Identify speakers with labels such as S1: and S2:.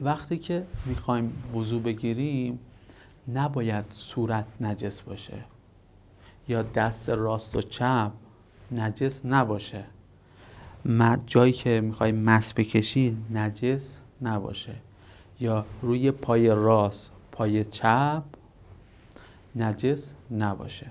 S1: وقتی که می‌خوایم وضو بگیریم نباید صورت نجس باشه یا دست راست و چپ نجس نباشه. جایی که می‌خوای مس بکشی نجس نباشه. یا روی پای راست پای چپ نجس نباشه.